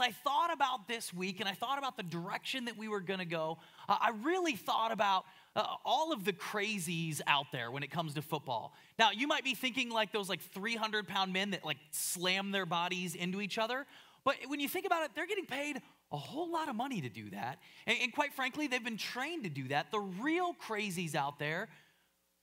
as I thought about this week and I thought about the direction that we were going to go, uh, I really thought about uh, all of the crazies out there when it comes to football. Now, you might be thinking like those like 300 pound men that like slam their bodies into each other. But when you think about it, they're getting paid a whole lot of money to do that. And, and quite frankly, they've been trained to do that. The real crazies out there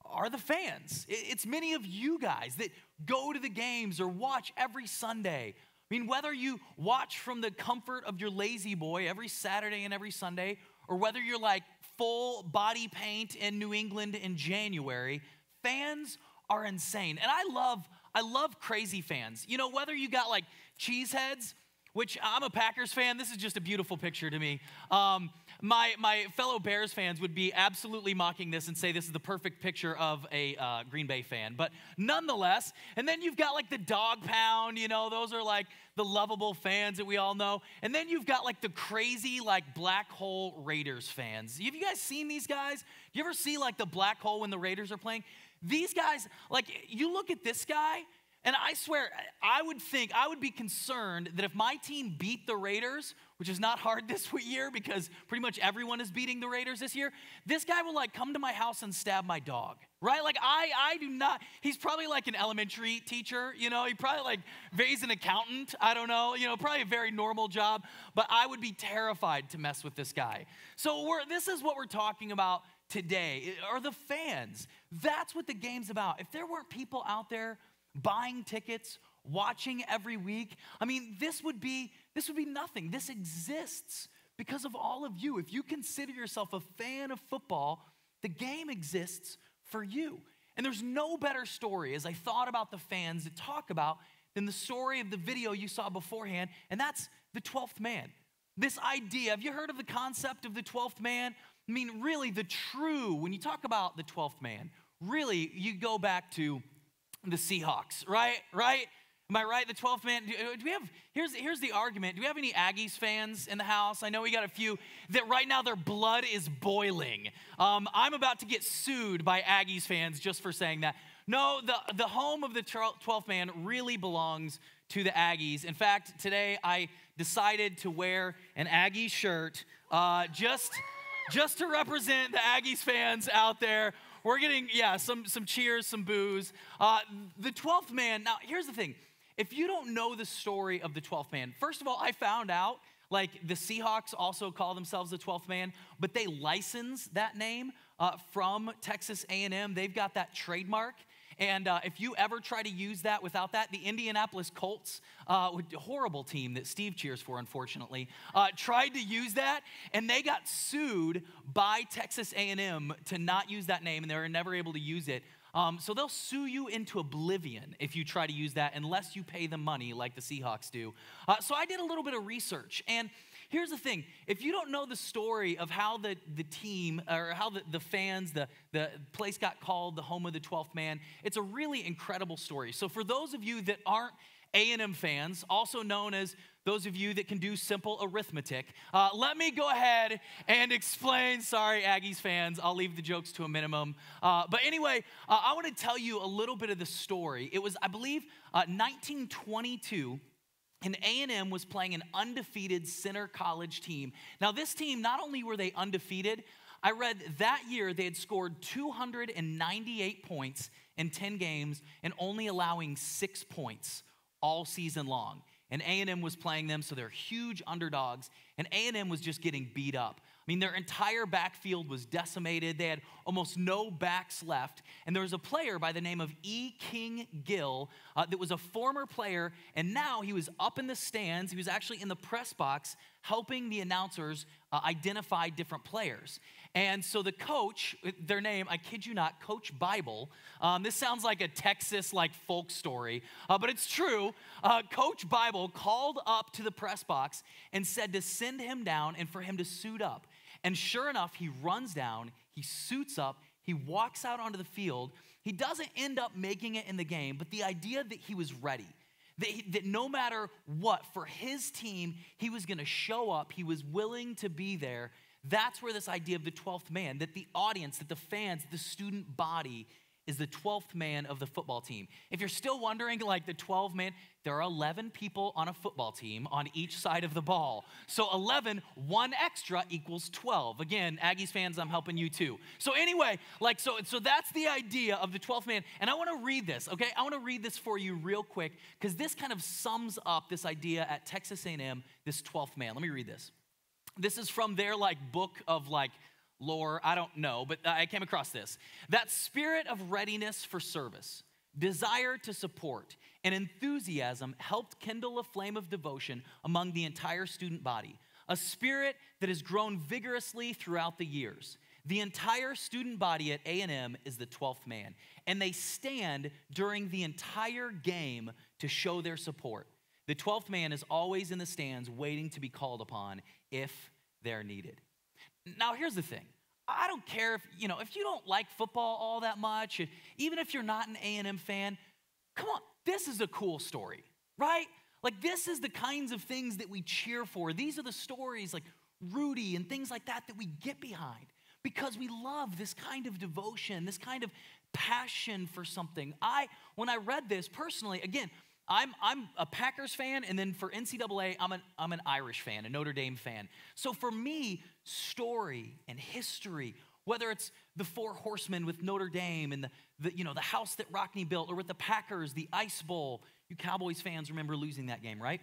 are the fans. It's many of you guys that go to the games or watch every Sunday. I mean, whether you watch from the comfort of your La-Z-Boy every Saturday and every Sunday, or whether you're like full body paint in New England in January, fans are insane. And I love, I love crazy fans. You know, whether you got like cheeseheads which I'm a Packers fan. This is just a beautiful picture to me. Um, my, my fellow Bears fans would be absolutely mocking this and say this is the perfect picture of a uh, Green Bay fan. But nonetheless, and then you've got like the dog pound, you know, those are like the lovable fans that we all know. And then you've got like the crazy, like black hole Raiders fans. Have you guys seen these guys? You ever see like the black hole when the Raiders are playing? These guys, like, you look at this guy, and I swear, I would think, I would be concerned that if my team beat the Raiders, which is not hard this year because pretty much everyone is beating the Raiders this year, this guy will like come to my house and stab my dog, right? Like I, I do not, he's probably like an elementary teacher, you know, he probably like, he's an accountant, I don't know, you know, probably a very normal job, but I would be terrified to mess with this guy. So we're, this is what we're talking about today, eh, are the fans. That's what the game's about. If there weren't people out there buying tickets, watching every week. I mean, this would be this would be nothing. This exists because of all of you. If you consider yourself a fan of football, the game exists for you. And there's no better story as I thought about the fans to talk about than the story of the video you saw beforehand, and that's the 12th man. This idea, have you heard of the concept of the 12th man? I mean, really, the true, when you talk about the 12th man, really, you go back to the Seahawks, right? Right? Am I right? The 12th man. Do, we have, here's, here's the argument. Do we have any Aggies fans in the house? I know we got a few that right now their blood is boiling. Um, I'm about to get sued by Aggies fans just for saying that. No, the, the home of the 12th man really belongs to the Aggies. In fact, today I decided to wear an Aggie shirt uh, just, just to represent the Aggies fans out there we're getting, yeah, some, some cheers, some boos. Uh, the 12th man, now here's the thing. If you don't know the story of the 12th man, first of all, I found out like the Seahawks also call themselves the 12th man, but they license that name uh, from Texas A&M. They've got that trademark. And uh, if you ever try to use that without that, the Indianapolis Colts, uh, horrible team that Steve cheers for, unfortunately, uh, tried to use that, and they got sued by Texas A&M to not use that name, and they were never able to use it. Um, so they'll sue you into oblivion if you try to use that unless you pay them money like the Seahawks do. Uh, so I did a little bit of research, and Here's the thing if you don't know the story of how the, the team or how the, the fans, the, the place got called the home of the 12th man, it's a really incredible story. So, for those of you that aren't A&M fans, also known as those of you that can do simple arithmetic, uh, let me go ahead and explain. Sorry, Aggies fans, I'll leave the jokes to a minimum. Uh, but anyway, uh, I want to tell you a little bit of the story. It was, I believe, 1922 uh, and A&M was playing an undefeated Centre College team. Now this team, not only were they undefeated, I read that year they had scored 298 points in 10 games and only allowing 6 points all season long. And A&M was playing them so they're huge underdogs and A&M was just getting beat up. I mean, their entire backfield was decimated. They had almost no backs left. And there was a player by the name of E. King Gill uh, that was a former player, and now he was up in the stands. He was actually in the press box helping the announcers uh, identify different players. And so the coach, their name, I kid you not, Coach Bible. Um, this sounds like a Texas like folk story, uh, but it's true. Uh, Coach Bible called up to the press box and said to send him down and for him to suit up. And sure enough, he runs down, he suits up, he walks out onto the field. He doesn't end up making it in the game, but the idea that he was ready, that, he, that no matter what, for his team, he was going to show up, he was willing to be there. That's where this idea of the 12th man, that the audience, that the fans, the student body is the 12th man of the football team. If you're still wondering, like the 12 man, there are 11 people on a football team on each side of the ball. So 11, one extra equals 12. Again, Aggies fans, I'm helping you too. So anyway, like so so that's the idea of the 12th man. And I want to read this, okay? I want to read this for you real quick cuz this kind of sums up this idea at Texas A&M, this 12th man. Let me read this. This is from their like book of like lore, I don't know, but I came across this. That spirit of readiness for service, desire to support, and enthusiasm helped kindle a flame of devotion among the entire student body, a spirit that has grown vigorously throughout the years. The entire student body at A&M is the 12th man, and they stand during the entire game to show their support. The 12th man is always in the stands waiting to be called upon if they're needed. Now, here's the thing. I don't care if, you know, if you don't like football all that much, even if you're not an A&M fan, come on, this is a cool story, right? Like this is the kinds of things that we cheer for. These are the stories like Rudy and things like that that we get behind because we love this kind of devotion, this kind of passion for something. I when I read this personally, again, I'm, I'm a Packers fan, and then for NCAA, I'm an, I'm an Irish fan, a Notre Dame fan. So for me, story and history, whether it's the Four Horsemen with Notre Dame and the, the, you know, the house that Rockne built, or with the Packers, the Ice Bowl. You Cowboys fans remember losing that game, right?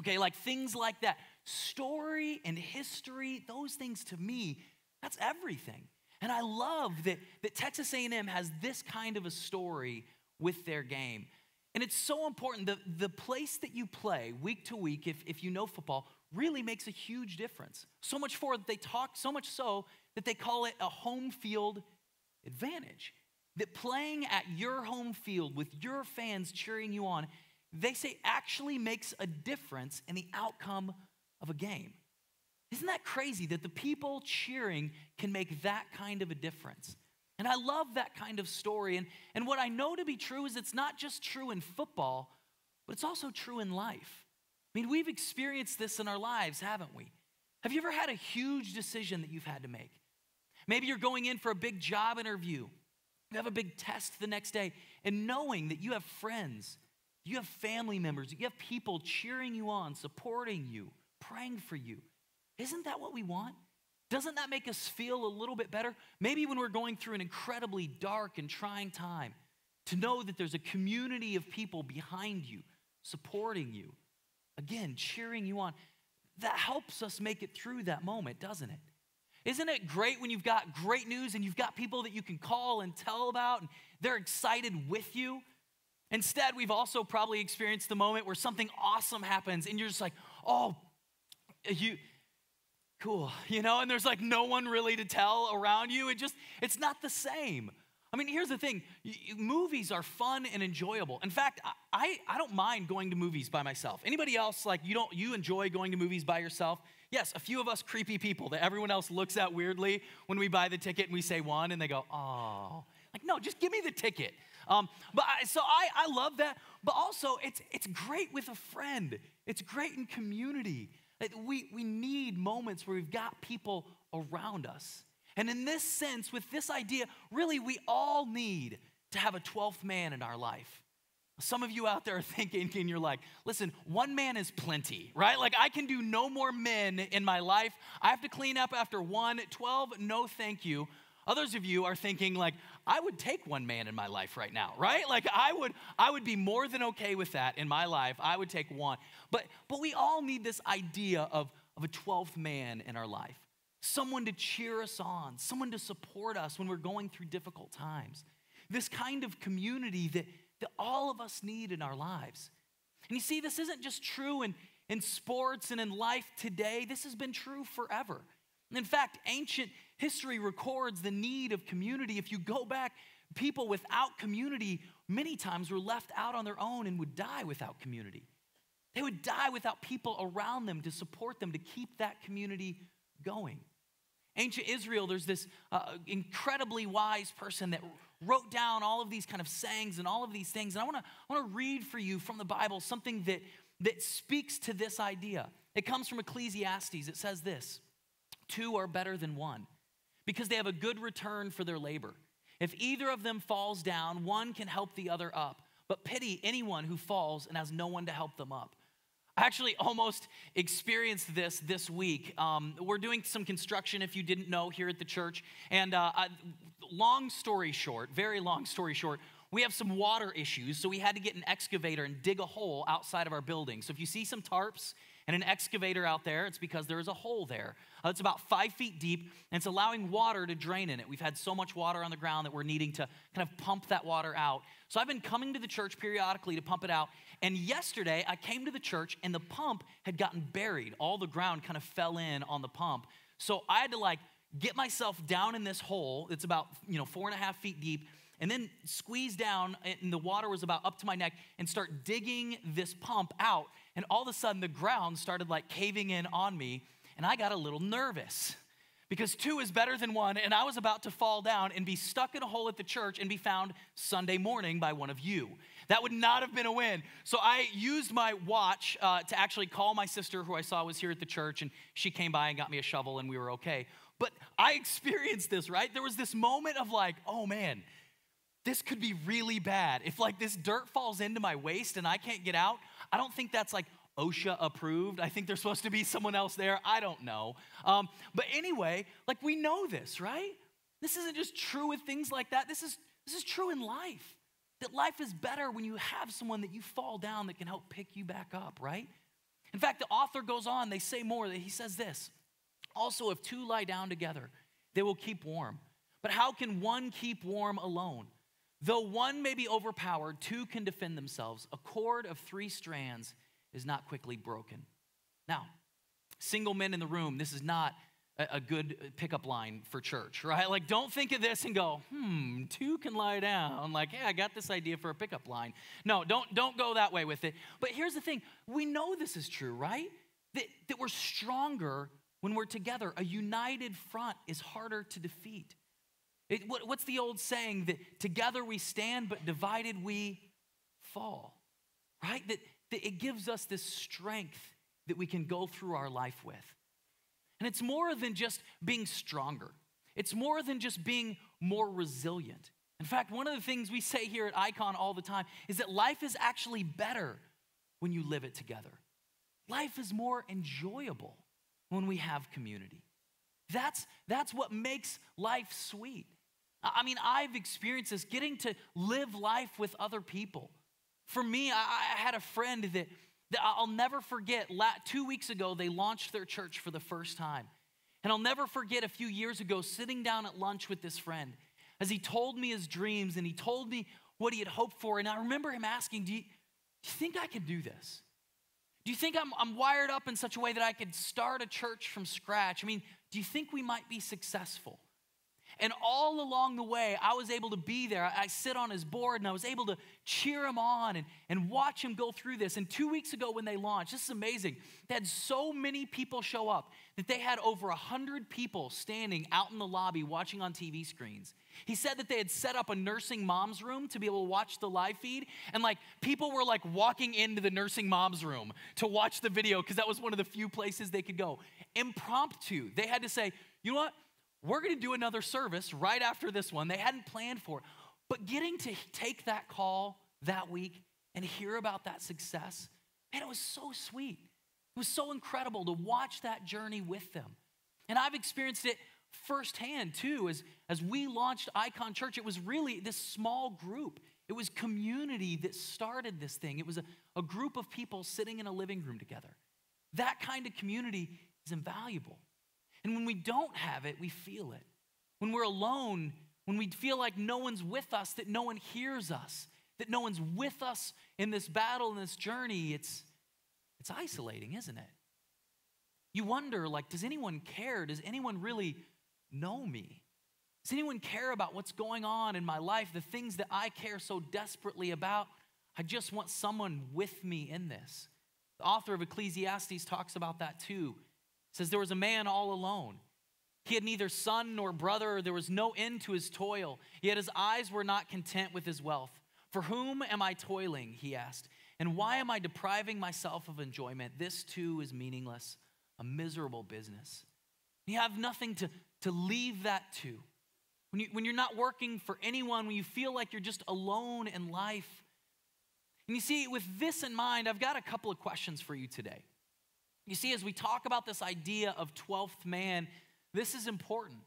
Okay, like things like that. Story and history, those things to me, that's everything. And I love that, that Texas A&M has this kind of a story with their game. And it's so important. The, the place that you play week to week, if, if you know football, really makes a huge difference. So much for that they talk, so much so that they call it a home field advantage. That playing at your home field with your fans cheering you on, they say actually makes a difference in the outcome of a game. Isn't that crazy that the people cheering can make that kind of a difference? And I love that kind of story. And, and what I know to be true is it's not just true in football, but it's also true in life. I mean, we've experienced this in our lives, haven't we? Have you ever had a huge decision that you've had to make? Maybe you're going in for a big job interview. You have a big test the next day, and knowing that you have friends, you have family members, you have people cheering you on, supporting you, praying for you. Isn't that what we want? Doesn't that make us feel a little bit better? Maybe when we're going through an incredibly dark and trying time, to know that there's a community of people behind you, supporting you, again, cheering you on, that helps us make it through that moment, doesn't it? Isn't it great when you've got great news and you've got people that you can call and tell about and they're excited with you? Instead, we've also probably experienced the moment where something awesome happens and you're just like, oh, you cool, you know, and there's like no one really to tell around you. It just, it's not the same. I mean, here's the thing movies are fun and enjoyable. In fact, I, I don't mind going to movies by myself. Anybody else, like, you don't, you enjoy going to movies by yourself? Yes, a few of us creepy people that everyone else looks at weirdly when we buy the ticket and we say one and they go, oh. Like, no, just give me the ticket. Um, but I, so I, I love that. But also, it's, it's great with a friend, it's great in community. We, we need moments where we've got people around us. And in this sense, with this idea, really, we all need to have a 12th man in our life. Some of you out there are thinking, and you're like, listen, one man is plenty, right? Like, I can do no more men in my life. I have to clean up after one. 12, no thank you. Others of you are thinking, like, I would take one man in my life right now, right? Like I would, I would be more than okay with that in my life. I would take one. But but we all need this idea of, of a 12th man in our life. Someone to cheer us on, someone to support us when we're going through difficult times. This kind of community that, that all of us need in our lives. And you see, this isn't just true in, in sports and in life today, this has been true forever. In fact, ancient history records the need of community. If you go back, people without community many times were left out on their own and would die without community. They would die without people around them to support them, to keep that community going. Ancient Israel, there's this uh, incredibly wise person that wrote down all of these kind of sayings and all of these things. And I wanna, I wanna read for you from the Bible something that, that speaks to this idea. It comes from Ecclesiastes. It says this Two are better than one because they have a good return for their labor. If either of them falls down, one can help the other up. But pity anyone who falls and has no one to help them up. I actually almost experienced this this week. Um, we're doing some construction, if you didn't know, here at the church. And uh, I, long story short, very long story short, we have some water issues, so we had to get an excavator and dig a hole outside of our building. So if you see some tarps and an excavator out there, it's because there is a hole there. Uh, it's about five feet deep, and it's allowing water to drain in it. We've had so much water on the ground that we're needing to kind of pump that water out. So I've been coming to the church periodically to pump it out. And yesterday, I came to the church, and the pump had gotten buried. All the ground kind of fell in on the pump. So I had to like get myself down in this hole. It's about you know four and a half feet deep and then squeeze down, and the water was about up to my neck, and start digging this pump out. And all of a sudden, the ground started like caving in on me, and I got a little nervous because two is better than one, and I was about to fall down and be stuck in a hole at the church and be found Sunday morning by one of you. That would not have been a win. So I used my watch uh, to actually call my sister, who I saw was here at the church, and she came by and got me a shovel, and we were okay. But I experienced this, right? There was this moment of like, oh man, this could be really bad. If like this dirt falls into my waist and I can't get out, I don't think that's like OSHA approved. I think there's supposed to be someone else there. I don't know. Um, but anyway, like we know this, right? This isn't just true with things like that. This is this is true in life. That life is better when you have someone that you fall down that can help pick you back up, right? In fact, the author goes on, they say more, that he says this. Also, if two lie down together, they will keep warm. But how can one keep warm alone? Though one may be overpowered, two can defend themselves. A cord of three strands is not quickly broken. Now, single men in the room, this is not a, good pickup line for church, right? Like, don't think of this and go, hmm, two can lie down. Like, hey, I got this idea for a pickup line. No, don't, don't go that way with it. But here's the thing we know this is true, right? That, that we're stronger when we're together. A united front is harder to defeat. It, what, what's the old saying that together we stand, but divided we fall, right? That, that it gives us this strength that we can go through our life with. And it's more than just being stronger, it's more than just being more resilient. In fact, one of the things we say here at Eikon all the time is that life is actually better when you live it together. Life is more enjoyable when we have community. That's, that's what makes life sweet. I mean, I've experienced this getting to live life with other people. For me, I, I had a friend that, that I'll never forget. Two weeks ago, they launched their church for the first time. And I'll never forget a few years ago sitting down at lunch with this friend as he told me his dreams and he told me what he had hoped for. And I remember him asking, Do you, do you think I can do this? Do you think I'm, I'm wired up in such a way that I could start a church from scratch? I mean, do you think we might be successful? And all along the way, I was able to be there. I, sit on his board and I was able to cheer him on and, and watch him go through this. And two weeks ago, when they launched, this is amazing. They had so many people show up that they had over 100 people standing out in the lobby watching on TV screens. He said that they had set up a nursing mom's room to be able to watch the live feed. And like people were like walking into the nursing mom's room to watch the video because that was one of the few places they could go. Impromptu, they had to say, you know what? We're going to do another service right after this one. They hadn't planned for it. But getting to take that call that week and hear about that success, man, it was so sweet. It was so incredible to watch that journey with them. And I've experienced it firsthand too. As, as we launched Eikon Church, it was really this small group. It was community that started this thing. It was a, a group of people sitting in a living room together. That kind of community is invaluable. And when we don't have it, we feel it. When we're alone, when we feel like no one's with us, that no one hears us, that no one's with us in this battle, in this journey, it's, it's isolating, isn't it? You wonder, like, does anyone care? Does anyone really know me? Does anyone care about what's going on in my life, the things that I care so desperately about? I just want someone with me in this. The author of Ecclesiastes talks about that too says there was a man all alone. He had neither son nor brother, there was no end to his toil, yet his eyes were not content with his wealth. For whom am I toiling? He asked. And why am I depriving myself of enjoyment? This too is meaningless, a miserable business. You have nothing to, to leave that to. when, you, when you're not working for anyone, when you feel like you're just alone in life. And you see, with this in mind, I've got a couple of questions for you today. You see, as we talk about this idea of 12th man, this is important.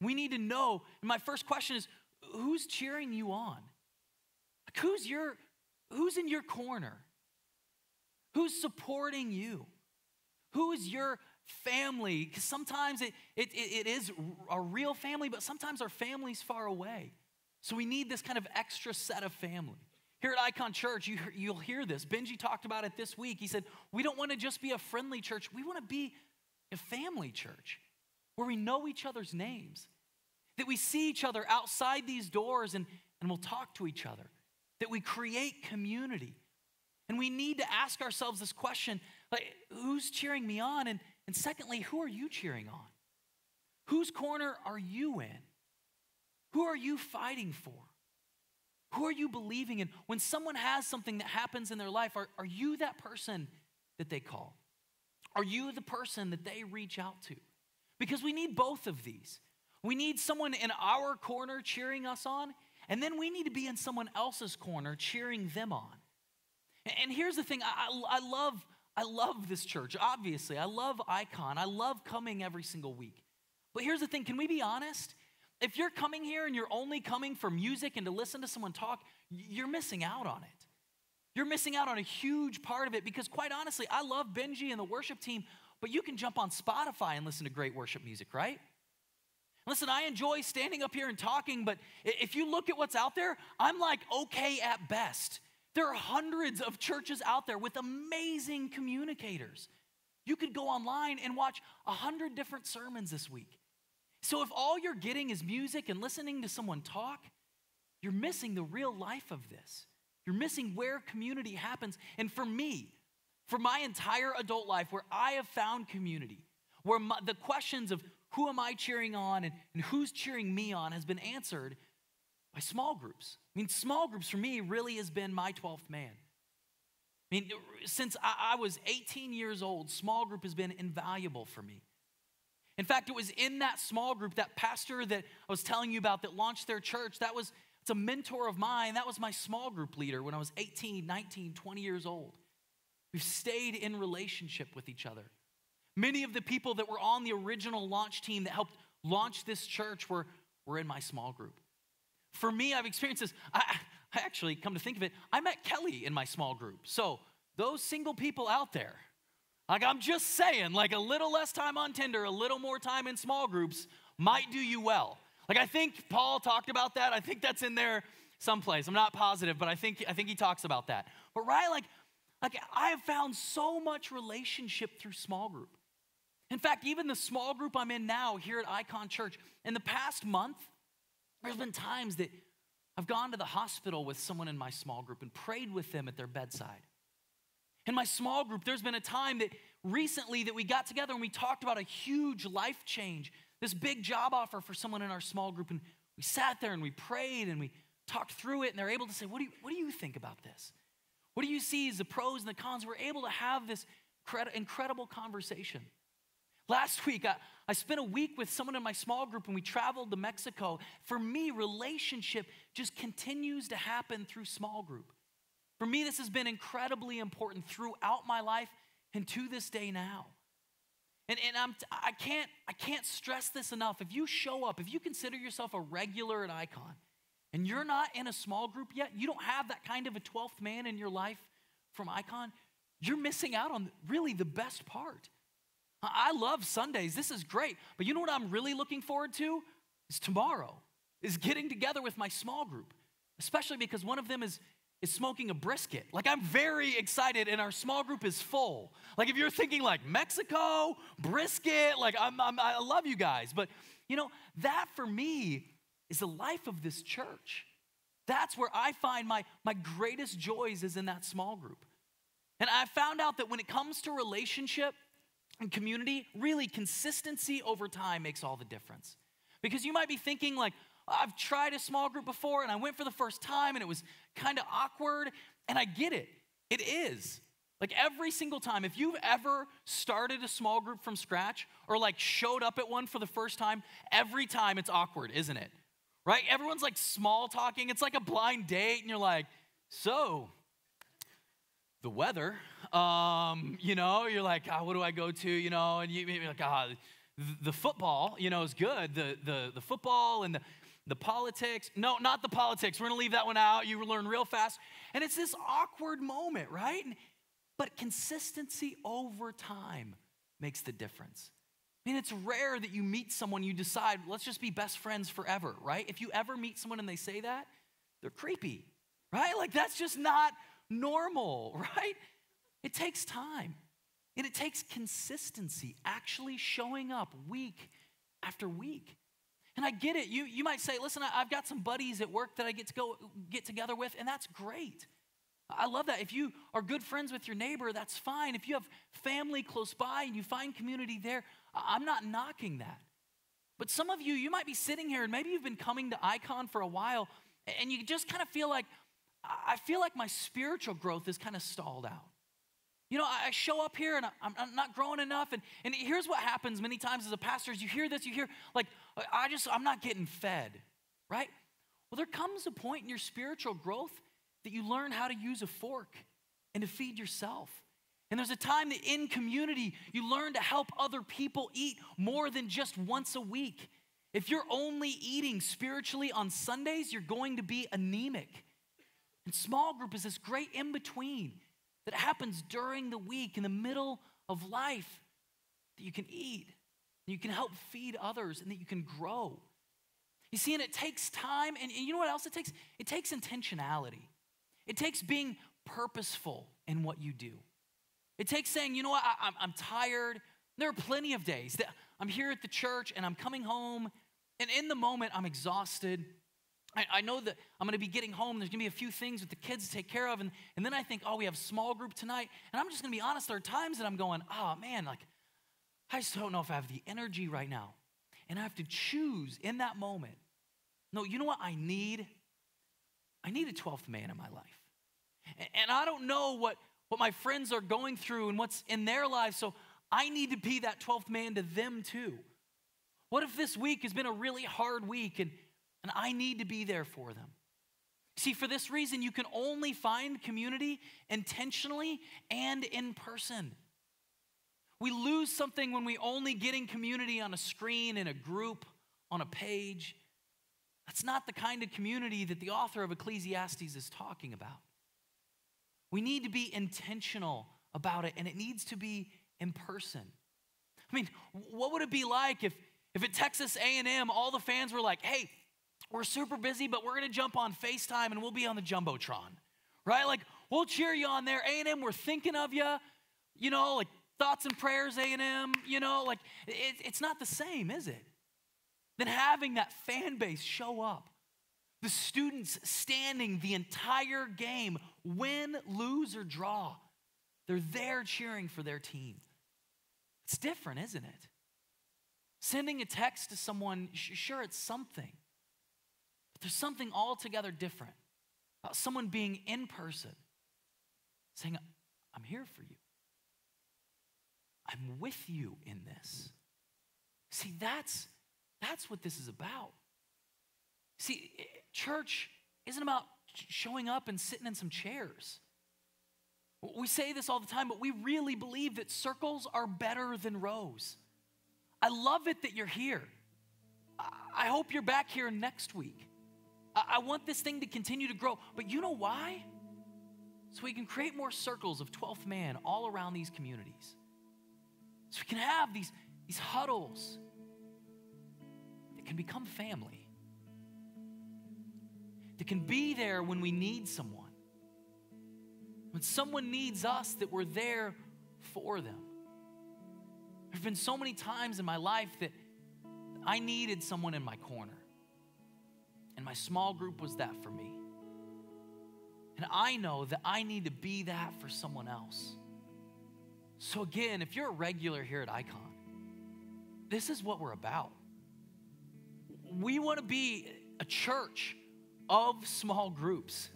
We need to know. And my first question is who's cheering you on? Like who's your who's in your corner? Who's supporting you? Who is your family? Because sometimes it, it, it is a real family, but sometimes our family's far away. So we need this kind of extra set of family. Here at Eikon Church, you, you'll hear this. Benji talked about it this week. He said, We don't want to just be a friendly church, we want to be a family church where we know each other's names, that we see each other outside these doors and, and we'll talk to each other, that we create community. And we need to ask ourselves this question like, who's cheering me on? And, and secondly, who are you cheering on? Whose corner are you in? Who are you fighting for? Who are you believing in? When someone has something that happens in their life, are, are you that person that they call? Are you the person that they reach out to? Because we need both of these. We need someone in our corner cheering us on, and then we need to be in someone else's corner cheering them on. And here's the thing I, I, love, I love this church, obviously. I love Eikon. I love coming every single week. But here's the thing can we be honest? If you're coming here and you're only coming for music and to listen to someone talk, you're missing out on it. You're missing out on a huge part of it because, quite honestly, I love Benji and the worship team, but you can jump on Spotify and listen to great worship music, right? Listen, I enjoy standing up here and talking, but if you look at what's out there, I'm like okay at best. There are hundreds of churches out there with amazing communicators. You could go online and watch a hundred different sermons this week. So if all you're getting is music and listening to someone talk, you're missing the real life of this. You're missing where community happens. And for me, for my entire adult life, where I have found community, where my, the questions of who am I cheering on and, and who's cheering me on has been answered by small groups. I mean, small groups for me really has been my 12th man. I mean, since I, I was 18 years old, small group has been invaluable for me. In fact, it was in that small group, that pastor that I was telling you about that launched their church, that was it's a mentor of mine. That was my small group leader when I was 18, 19, 20 years old. We've stayed in relationship with each other. Many of the people that were on the original launch team that helped launch this church were, were in my small group. For me, I've experienced this. I, I actually, come to think of it, I met Kelly in my small group. So, those single people out there, like I'm just saying, like a little less time on Tinder, a little more time in small groups might do you well. Like I think Paul talked about that. I think that's in there someplace. I'm not positive, but I think I think he talks about that. But right, like, like I have found so much relationship through small group. In fact, even the small group I'm in now here at Eikon Church, in the past month, there's been times that I've gone to the hospital with someone in my small group and prayed with them at their bedside. In my small group, there's been a time that recently that we got together and we talked about a huge life change this big job offer for someone in our small group. And we sat there and we prayed and we talked through it. And they're able to say, What do you, what do you think about this? What do you see as the pros and the cons? We're able to have this incredible conversation. Last week, I, I spent a week with someone in my small group and we traveled to Mexico. For me, relationship just continues to happen through small group. For me, this has been incredibly important throughout my life and to this day now. And, and I'm, I, can't, I can't stress this enough. If you show up, if you consider yourself a regular at Eikon, and you're not in a small group yet, you don't have that kind of a 12th man in your life from Eikon, you're missing out on really the best part. I love Sundays. This is great. But you know what I'm really looking forward to? Is tomorrow, is getting together with my small group, especially because one of them is is smoking a brisket. Like I'm very excited and our small group is full. Like if you're thinking like Mexico, brisket, like I'm, I'm, i love you guys. But you know, that for me is the life of this church. That's where I find my, my greatest joys is in that small group. And I found out that when it comes to relationship and community, really consistency over time makes all the difference. Because you might be thinking like, I've tried a small group before and I went for the first time and it was kind of awkward. And I get it, it is. Like every single time, if you've ever started a small group from scratch or like showed up at one for the first time, every time it's awkward, isn't it? right? Everyone's like small talking. It's like a blind date, and you're like, so, the weather, um, you know, you're like, oh, what do I go to, you know, and you, are like, ah, oh, the football, you know, is good. The, the, the football and the, the politics. No, not the politics. We're going to leave that one out. You learn real fast. And it's this awkward moment, right? But consistency over time makes the difference. I mean, it's rare that you meet someone, you decide, let's just be best friends forever, right? If you ever meet someone and they say that, they're creepy, right? Like, that's just not normal, right? It takes time and it takes consistency, actually showing up week after week. And I get it. You, you might say, listen, I, have got some buddies at work that I get to go get together with, and that's great. I love that. If you are good friends with your neighbor, that's fine. If you have family close by and you find community there, I'm not knocking that. But some of you, you might be sitting here and maybe you've been coming to Eikon for a while and you just kind of feel like, I feel like my spiritual growth is kind of stalled out. You know, I show up here and I'm, not growing enough. And, and here's what happens many times as a pastor is you hear this, you hear, like, I just, I'm not getting fed, right? Well, there comes a point in your spiritual growth that you learn how to use a fork and to feed yourself. And there's a time that in community, you learn to help other people eat more than just once a week. If you're only eating spiritually on Sundays, you're going to be anemic. And small group is this great in between that happens during the week in the middle of life that you can eat, you can help feed others, and that you can grow. You see, and it takes time, and, and you know what else it takes? It takes intentionality. It takes being purposeful in what you do. It takes saying, you know what, I, I'm, I'm tired. There are plenty of days that I'm here at the church and I'm coming home, and in the moment, I'm exhausted. I, I know that I'm going to be getting home. There's going to be a few things with the kids to take care of. And, and then I think, oh, we have small group tonight. And I'm just going to be honest, there are times that I'm going, oh, man, like, I just don't know if I have the energy right now. And I have to choose in that moment. No, you know what I need? I need a 12th man in my life. And, and I don't know what, what my friends are going through and what's in their lives. So I need to be that 12th man to them too. What if this week has been a really hard week and and I need to be there for them. See, for this reason, you can only find community intentionally and in person. We lose something when we only get in community on a screen, in a group, on a page. That's not the kind of community that the author of Ecclesiastes is talking about. We need to be intentional about it, and it needs to be in person. I mean, what would it be like if, if at Texas A&M all the fans were like, hey, we're super busy, but we're going to jump on FaceTime and we'll be on the Jumbotron, right? Like, we'll cheer you on there. A&M, we're thinking of you, you know, like thoughts and prayers, A&M, you know, like it, it's not the same, is it? Than having that fan base show up. The students standing the entire game, win, lose, or draw. They're there cheering for their team. It's different, isn't it? Sending a text to someone, sure, it's something. There's something altogether different about someone being in person, saying, I'm here for you. I'm with you in this. See, that's, that's what this is about. See, church isn't about showing up and sitting in some chairs. We say this all the time, but we really believe that circles are better than rows. I love it that you're here. I hope you're back here next week. I, want this thing to continue to grow. But you know why? So we can create more circles of 12th man all around these communities. So we can have these, these huddles that can become family, that can be there when we need someone. When someone needs us, that we're there for them. There have been so many times in my life that I needed someone in my corner. And my small group was that for me. And I know that I need to be that for someone else. So, again, if you're a regular here at Eikon, this is what we're about. We want to be a church of small groups.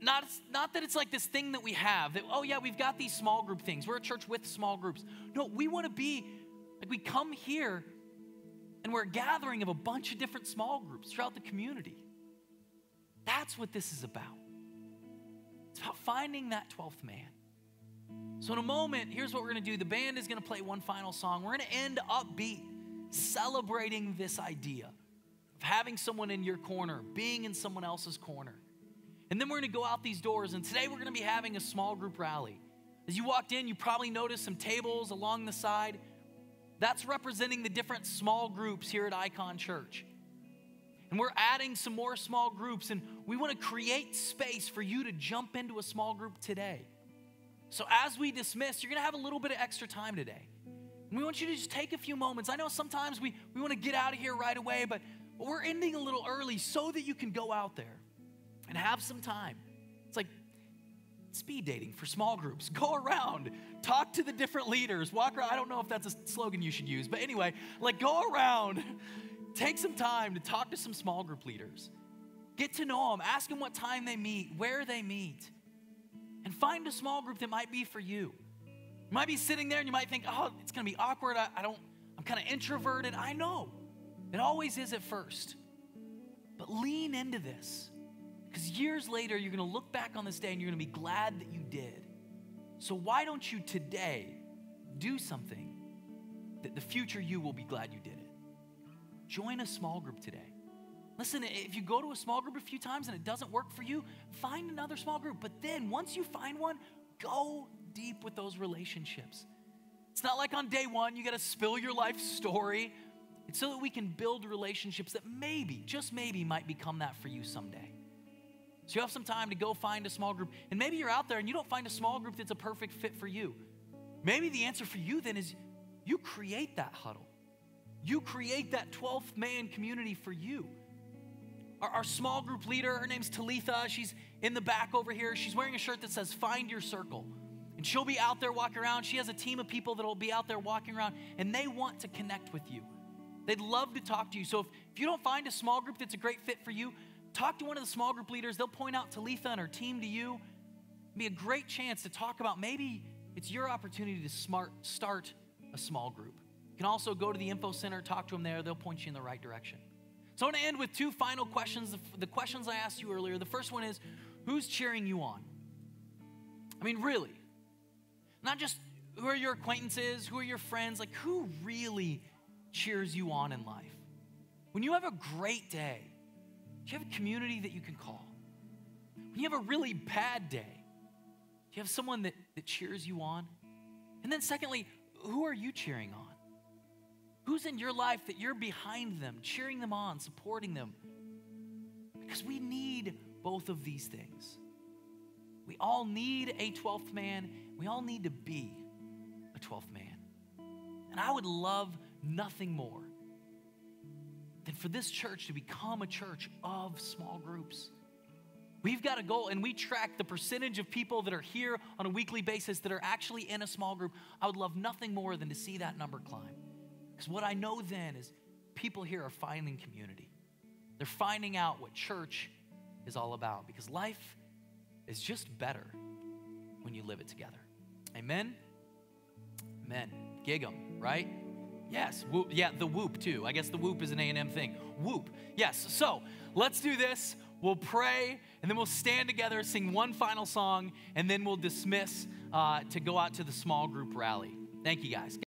Not, not that it's like this thing that we have that, oh, yeah, we've got these small group things. We're a church with small groups. No, we want to be like we come here And we're a gathering of a bunch of different small groups throughout the community. That's what this is about. It's about finding that 12th man. So, in a moment, here's what we're going to do the band is going to play one final song. We're going to end upbeat, celebrating this idea of having someone in your corner, being in someone else's corner. And then we're going to go out these doors, and today we're going to be having a small group rally. As you walked in, you probably noticed some tables along the side. That's representing the different small groups here at Eikon Church. And we're adding some more small groups, and we want to create space for you to jump into a small group today. So, as we dismiss, you're going to have a little bit of extra time today. And we want you to just take a few moments. I know sometimes we, we want to get out of here right away, but we're ending a little early so that you can go out there and have some time. Speed dating for small groups. Go around, talk to the different leaders, walk around. I don't know if that's a slogan you should use, but anyway, like go around, take some time to talk to some small group leaders. Get to know them, ask them what time they meet, where they meet, and find a small group that might be for you. You might be sitting there and you might think, oh, it's gonna be awkward. I, I don't, I'm kind of introverted. I know. It always is at first. But lean into this. Because years later, you're going to look back on this day and you're going to be glad that you did. So, why don't you today do something that the future you will be glad you did it? Join a small group today. Listen, if you go to a small group a few times and it doesn't work for you, find another small group. But then, once you find one, go deep with those relationships. It's not like on day one, you got to spill your life story. It's so that we can build relationships that maybe, just maybe, might become that for you someday. So you have some time to go find a small group. And maybe you're out there and you don't find a small group that's a perfect fit for you. Maybe the answer for you then is you create that huddle. You create that 12th man community for you. Our, our, small group leader, her name's Talitha. She's in the back over here. She's wearing a shirt that says, Find your circle. And she'll be out there walking around. She has a team of people that'll be out there walking around, and they want to connect with you. They'd love to talk to you. So if, if you don't find a small group that's a great fit for you, talk to one of the small group leaders. They'll point out Talitha and her team to you. It'll be a great chance to talk about maybe it's your opportunity to smart, start a small group. You can also go to the info center, talk to them there. They'll point you in the right direction. So I want to end with two final questions. The questions I asked you earlier. The first one is who's cheering you on? I mean, really. Not just who are your acquaintances, who are your friends, like who really cheers you on in life? When you have a great day, do you have a community that you can call? When you have a really bad day, do you have someone that, that cheers you on? And then, secondly, who are you cheering on? Who's in your life that you're behind them, cheering them on, supporting them? Because we need both of these things. We all need a 12th man. We all need to be a 12th man. And I would love nothing more than for this church to become a church of small groups. We've got a goal, and we track the percentage of people that are here on a weekly basis that are actually in a small group. I would love nothing more than to see that number climb. Because what I know then is people here are finding community. They're finding out what church is all about because life is just better when you live it together. Amen? Amen. Gig 'em, right? Yes, whoop. Yeah, the whoop too. I guess the whoop is an A&M thing. Whoop. Yes. So let's do this. We'll pray, and then we'll stand together, sing one final song, and then we'll dismiss uh, to go out to the small group rally. Thank you, guys.